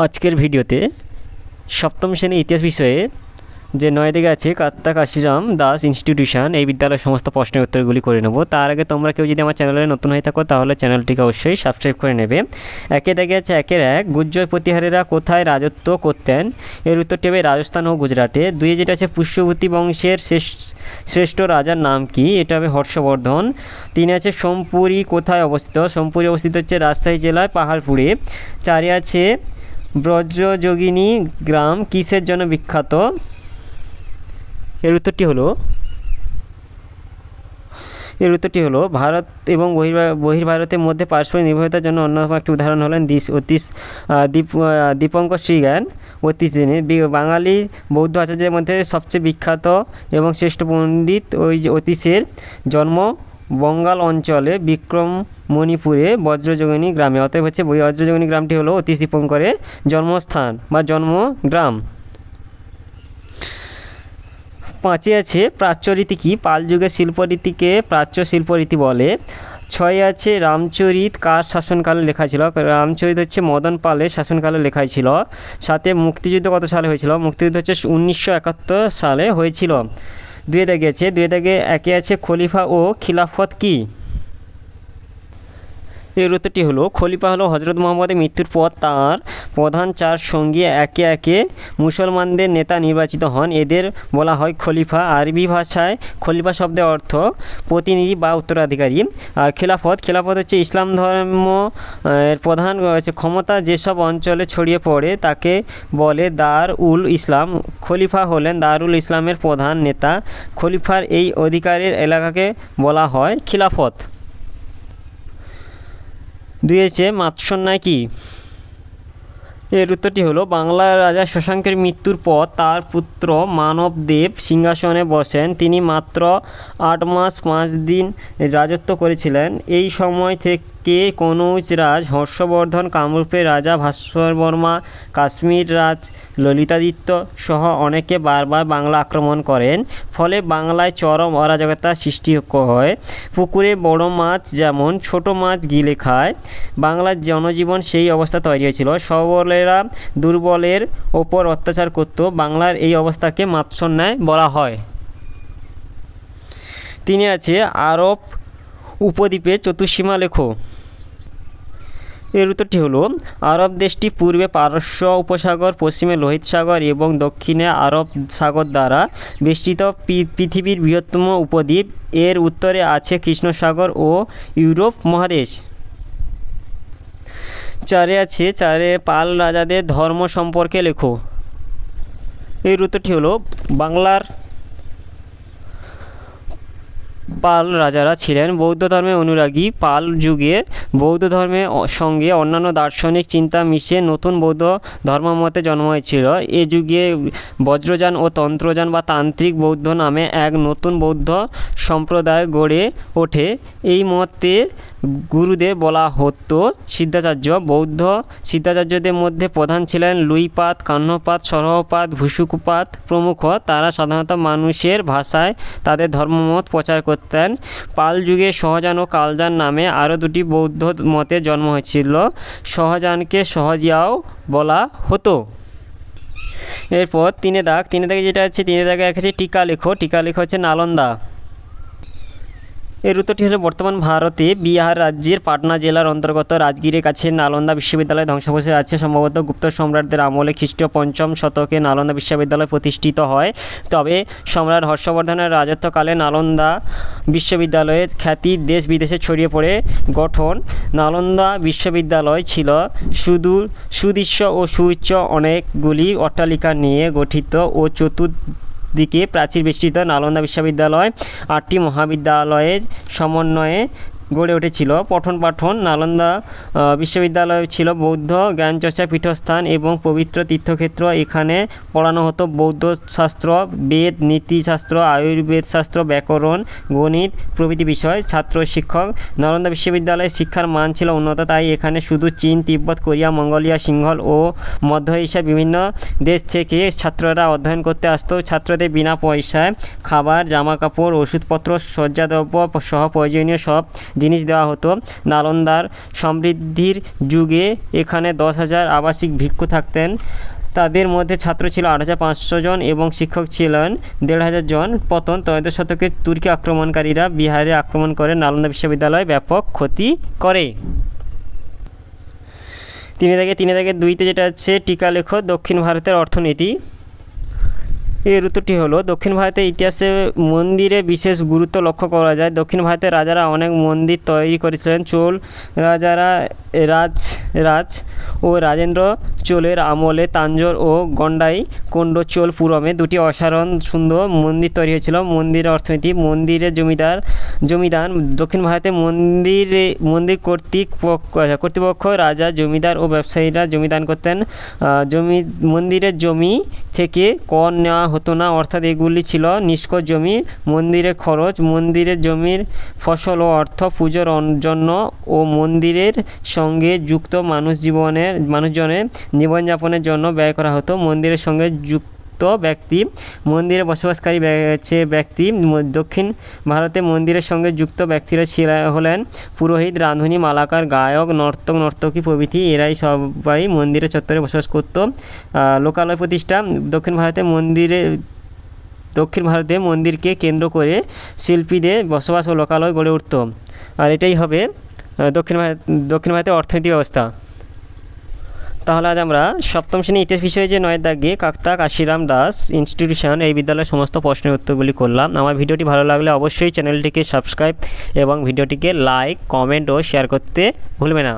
আজকের ভিডিওতে সপ্তম শ্রেণি ইতিহাস বিষয়ে যে নয় দিকে আছে কাত্তা কাশিরাম দাস ইনস্টিটিউশন এই বিদ্যালয়ের সমস্ত প্রশ্নের উত্তরগুলি করে নেব। তার আগে তোমরা কেউ যদি আমার চ্যানেলে নতুন হয়ে থাকো, তাহলে চ্যানেলটিকে অবশ্যই সাবস্ক্রাইব করে নেবে। একে দেখে আছে একের এক, গুজ্জর প্রতিহারেরা কোথায় রাজত্ব করতেন? এর উত্তরটি হবে রাজস্থান ও গুজরাটে। দুই যেটা আছে, পুষ্যভূতি বংশের শ্রেষ্ঠ রাজার নাম কি? এটা হবে হর্ষবর্ধন। তিন আছে, সোমপুরি কোথায় অবস্থিত? সোমপুরি অবস্থিত হচ্ছে রাজশাহী জেলায় পাহাড়পুরে। চারে আছে ব্রজযোগিনী গ্রাম কিসের জন্য বিখ্যাত? এর উত্তরটি হলো, এর উত্তরটি হলো, ভারত এবং বহির্ভারতের মধ্যে পারস্পরিক নির্ভরতার জন্য অন্যতম একটি উদাহরণ হলেন দিস অতীশ দীপ দীপঙ্কর শ্রীজ্ঞান অতীশ যিনি বাঙালি বৌদ্ধ আচার্যের মধ্যে সবচেয়ে বিখ্যাত এবং শ্রেষ্ঠ পণ্ডিত ওই অতীশের জন্ম বঙ্গাল অঞ্চলে বিক্রম মণিপুরে বজ্রযোগিনী গ্রামে। অতএব হচ্ছে বজ্রযোগিনী গ্রামটি হলো অতীশ দীপঙ্করের জন্মস্থান বা জন্মগ্রাম। পাঁচে আছে প্রাচ্যরীতি কি? পাল যুগের শিল্পরীতিকে প্রাচ্য শিল্পরীতি বলে। ছয় আছে রামচরিত কার শাসনকালে লেখা ছিল? রামচরিত হচ্ছে মদন পালের শাসনকালে লেখা ছিল। সাথে মুক্তিযুদ্ধ কত সালে হয়েছিল? মুক্তিযুদ্ধ হচ্ছে উনিশশো একাত্তর সালে হয়েছিল। দুয়ে দাগে আছে দুয়ে দাগে একে আছে খলিফা ও খিলাফত কি? এর উত্তরটি হলো খলিফা হলো হজরত মোহাম্মদের মৃত্যুর পর তাঁর প্রধান চার সঙ্গী একে একে মুসলমানদের নেতা নির্বাচিত হন। এদের বলা হয় খলিফা। আরবি ভাষায় খলিফা শব্দের অর্থ প্রতিনিধি বা উত্তরাধিকারী। আর খেলাফত খেলাফত হচ্ছে ইসলাম ধর্ম এর প্রধান হচ্ছে ক্ষমতা যেসব অঞ্চলে ছড়িয়ে পড়ে তাকে বলে দার উল ইসলাম। খলিফা হলেন দারুল ইসলামের প্রধান নেতা। খলিফার এই অধিকারের এলাকাকে বলা হয় খিলাফত। দুই হচ্ছে মাৎসন্যায় কি? এর উত্তরটি হলো বাংলার রাজা শশাঙ্কের মৃত্যুর পর তার পুত্র মানবদেব সিংহাসনে বসেন। তিনি মাত্র আট মাস পাঁচ দিন রাজত্ব করেছিলেন। এই সময় থেকে কে কনৌজ রাজ, হর্ষবর্ধন কামরূপের রাজা ভাস্কর বর্মা কাশ্মীর রাজ ললিতাদিত্য সহ অনেকে বারবার বাংলা আক্রমণ করেন। ফলে বাংলায় চরম অরাজকতা সৃষ্টি হয়। পুকুরে বড় মাছ যেমন ছোট মাছ গিলে খায়। বাংলার জনজীবন সেই অবস্থা তৈরি হয়েছিল। সবলেরা দুর্বলের ওপর অত্যাচার করত। বাংলার এই অবস্থাকে মাৎসন্যায় বলা হয়। তিনি আছে আরব উপদ্বীপের চতুর্সীমা লেখো এর উত্তরটি হলো, আরব দেশটি পূর্বে পারস্য উপসাগর, পশ্চিমে লোহিত সাগর এবং দক্ষিণে আরব সাগর দ্বারা বেষ্টিত পৃথিবীর বৃহত্তম উপদ্বীপ। এর উত্তরে আছে কৃষ্ণসাগর ও ইউরোপ মহাদেশ। চারে আছে, চারে পাল রাজাদের ধর্ম সম্পর্কে লেখো। এর উত্তরটি হলো, বাংলার পাল রাজারা ছিলেন। বৌদ্ধ ধর্মের অনুরাগী পাল যুগে বৌদ্ধ ধর্মের সঙ্গে অন্যান্য দার্শনিক চিন্তা মিশে নতুন বৌদ্ধ ধর্মমতে জন্ম হয়েছিল। এ যুগে বজ্রযান ও তন্ত্রযান বা তান্ত্রিক বৌদ্ধ নামে এক নতুন বৌদ্ধ সম্প্রদায় গড়ে ওঠে। এই মতে গুরুদেব বলা হতো সিদ্ধাচার্য বৌদ্ধ সিদ্ধাচার্যদের মধ্যে প্রধান ছিলেন লুইপাত কাহ্নপাত সরহপাত, ভুসুকুপাত প্রমুখ। তারা সাধারণত মানুষের ভাষায় তাদের ধর্মমত প্রচার করতেন পাল যুগে সহজান ও কালজান নামে আরও দুটি বৌদ্ধ মতে জন্ম হয়েছিল। সহজানকে সহজিয়াও বলা হতো। এরপর তিনে দাগ তিনে দাগে যেটা আছে তিনে দাগে আছে টিকা লেখো টিকা লেখো হচ্ছে নালন্দা। এর উত্তরটি হলো বর্তমান ভারতে বিহার রাজ্যের পাটনা জেলার অন্তর্গত রাজগীরের কাছে নালন্দা বিশ্ববিদ্যালয় ধ্বংসাবশেষ আছে। সম্ভবত গুপ্ত সম্রাটদের আমলে খ্রিস্টীয় পঞ্চম শতকে নালন্দা বিশ্ববিদ্যালয় প্রতিষ্ঠিত হয়। তবে সম্রাট হর্ষবর্ধনের রাজত্বকালে নালন্দা বিশ্ববিদ্যালয়ের খ্যাতি দেশ বিদেশে ছড়িয়ে পড়ে। গঠন, নালন্দা বিশ্ববিদ্যালয় ছিল শুধু সুদৃশ্য ও সুউচ্চ অনেকগুলি অট্টালিকা নিয়ে গঠিত ও চতুর দিকে প্রাচীর বিস্তৃত নালন্দা বিশ্ববিদ্যালয় আটটি মহাবিদ্যালয়ের সমন্বয়ে গড়ে উঠেছিল। পঠন পাঠন, নালন্দা বিশ্ববিদ্যালয় ছিল বৌদ্ধ, জ্ঞানচর্চা, পীঠস্থান এবং পবিত্র তীর্থক্ষেত্র। এখানে পড়ানো হতো বৌদ্ধ শাস্ত্র, বেদ নীতিশাস্ত্র আয়ুর্বেদ শাস্ত্র, ব্যাকরণ, গণিত প্রভৃতি বিষয়, ছাত্র শিক্ষক। নালন্দা বিশ্ববিদ্যালয়ের শিক্ষার মান ছিল উন্নত, তাই এখানে শুধু চীন, তিব্বত, কোরিয়া, মঙ্গোলিয়া, সিংহল ও মধ্য এশিয়া বিভিন্ন দেশ থেকে ছাত্ররা অধ্যয়ন করতে আসতো। ছাত্রদের বিনা পয়সায় খাবার জামা কাপড় ওষুধপত্র, শয্যাদ্রব্য সহ প্রয়োজনীয় সব জিনিস দেওয়া হতো। নালন্দার সমৃদ্ধির যুগে এখানে দশ হাজার আবাসিক ভিক্ষু থাকতেন। তাদের মধ্যে ছাত্র ছিল আট হাজার পাঁচশো জন এবং শিক্ষক ছিলেন দেড় হাজার জন। পতন ত্রয়োদশ শতকে তুর্কি আক্রমণকারীরা বিহারে আক্রমণ করে নালন্দা বিশ্ববিদ্যালয় ব্যাপক ক্ষতি করে। তিনে থেকে তিনে থেকে দুইতে যেটা হচ্ছে, টিকা লেখ দক্ষিণ ভারতের অর্থনীতি। এর ঋতুটি হলো, দক্ষিণ ভারতের ইতিহাসে মন্দিরে বিশেষ গুরুত্ব লক্ষ্য করা যায়। দক্ষিণ ভারতের রাজারা অনেক মন্দির তৈরি করেছিলেন। চোল রাজারা রাজ রাজ ও রাজেন্দ্র চোলের আমলে তাঞ্জোর ও গন্ডাই কোন্ড চোল পুরমে দুটি অসাধারণ সুন্দর মন্দির তৈরি হয়েছিল। মন্দিরের অর্থনীতি, মন্দিরের জমিদার, জমিদান, দক্ষিণ ভারতে মন্দিরে, মন্দির কর্তৃক কর্তৃপক্ষ, রাজা, জমিদার ও ব্যবসায়ীরা জমিদান করতেন। জমি, মন্দিরের জমি থেকে কর নেওয়া হতো না, অর্থাৎ এগুলি ছিল নিষ্ক জমি, মন্দিরের খরচ, মন্দিরের জমির ফসল ও অর্থ পুজোর জন্য ও মন্দিরের সঙ্গে যুক্ত মানুষ জীবনের, মানুষজনের জীবনযাপনের জন্য ব্যয় করা হতো। মন্দিরের সঙ্গে যুক্ত ব্যক্তি, মন্দিরে বসবাসকারী ব্যক্তি দক্ষিণ ভারতে মন্দিরের সঙ্গে যুক্ত ব্যক্তিরা ছিল, হলেন পুরোহিত, রাঁধুনি, মালাকার, গায়ক, নর্তক, নর্তকী প্রভৃতি। এরাই সবাই মন্দিরের চত্বরে বসবাস করত। লোকালয় প্রতিষ্ঠা দক্ষিণ ভারতে মন্দিরে, দক্ষিণ ভারতে মন্দিরকে কেন্দ্র করে শিল্পীদের বসবাস ও লোকালয় গড়ে উঠত। আর এটাই হবে দক্ষিণ ভারত, দক্ষিণ ভারতের অর্থনীতি ব্যবস্থা। তাহলে আজ আমরা সপ্তম শ্রেণি ইতিহাস বিষয়ে যে নয় দাগে কাকতা কাশিরাম দাস ইনস্টিটিউশন এই বিদ্যালয়ের সমস্ত প্রশ্নের উত্তরগুলি করলাম। আমার ভিডিওটি ভালো লাগলে অবশ্যই চ্যানেলটিকে সাবস্ক্রাইব এবং ভিডিওটিকে লাইক কমেন্ট ও শেয়ার করতে ভুলবে না।